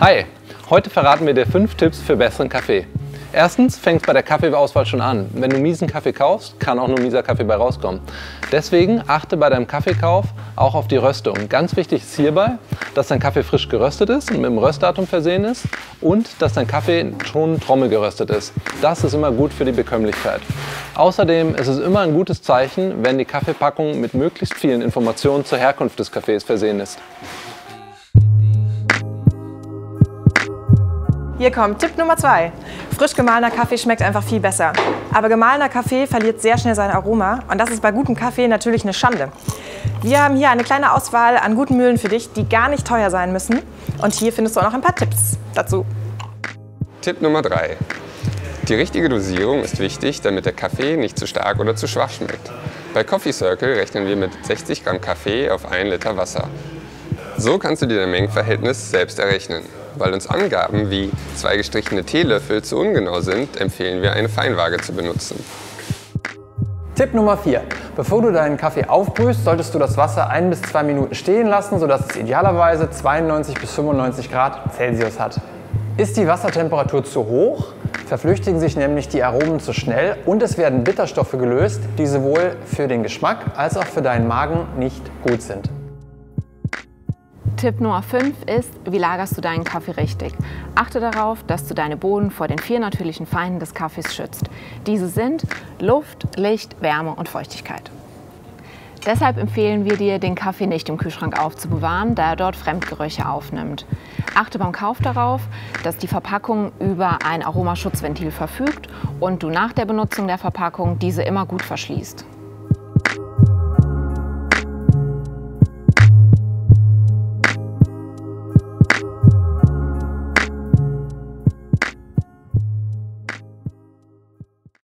Hi, heute verraten wir dir fünf Tipps für besseren Kaffee. Erstens fängt es bei der Kaffeeauswahl schon an. Wenn du miesen Kaffee kaufst, kann auch nur mieser Kaffee bei rauskommen. Deswegen achte bei deinem Kaffeekauf auch auf die Röstung. Ganz wichtig ist hierbei, dass dein Kaffee frisch geröstet ist und mit dem Röstdatum versehen ist und dass dein Kaffee schon trommel geröstet ist. Das ist immer gut für die Bekömmlichkeit. Außerdem ist es immer ein gutes Zeichen, wenn die Kaffeepackung mit möglichst vielen Informationen zur Herkunft des Kaffees versehen ist. Hier kommt Tipp Nummer zwei. Frisch gemahlener Kaffee schmeckt einfach viel besser. Aber gemahlener Kaffee verliert sehr schnell sein Aroma und das ist bei gutem Kaffee natürlich eine Schande. Wir haben hier eine kleine Auswahl an guten Mühlen für dich, die gar nicht teuer sein müssen. Und hier findest du auch noch ein paar Tipps dazu. Tipp Nummer drei: Die richtige Dosierung ist wichtig, damit der Kaffee nicht zu stark oder zu schwach schmeckt. Bei Coffee Circle rechnen wir mit 60 Gramm Kaffee auf 1 Liter Wasser. So kannst du dir dein Mengenverhältnis selbst errechnen. Weil uns Angaben wie zwei gestrichene Teelöffel zu ungenau sind, empfehlen wir eine Feinwaage zu benutzen. Tipp Nummer 4. Bevor du deinen Kaffee aufbrühst, solltest du das Wasser ein bis zwei Minuten stehen lassen, sodass es idealerweise 92 bis 95 Grad Celsius hat. Ist die Wassertemperatur zu hoch, verflüchtigen sich nämlich die Aromen zu schnell und es werden Bitterstoffe gelöst, die sowohl für den Geschmack als auch für deinen Magen nicht gut sind. Tipp Nummer 5 ist, wie lagerst du deinen Kaffee richtig? Achte darauf, dass du deine Bohnen vor den vier natürlichen Feinden des Kaffees schützt. Diese sind Luft, Licht, Wärme und Feuchtigkeit. Deshalb empfehlen wir dir, den Kaffee nicht im Kühlschrank aufzubewahren, da er dort Fremdgerüche aufnimmt. Achte beim Kauf darauf, dass die Verpackung über ein Aromaschutzventil verfügt und du nach der Benutzung der Verpackung diese immer gut verschließt.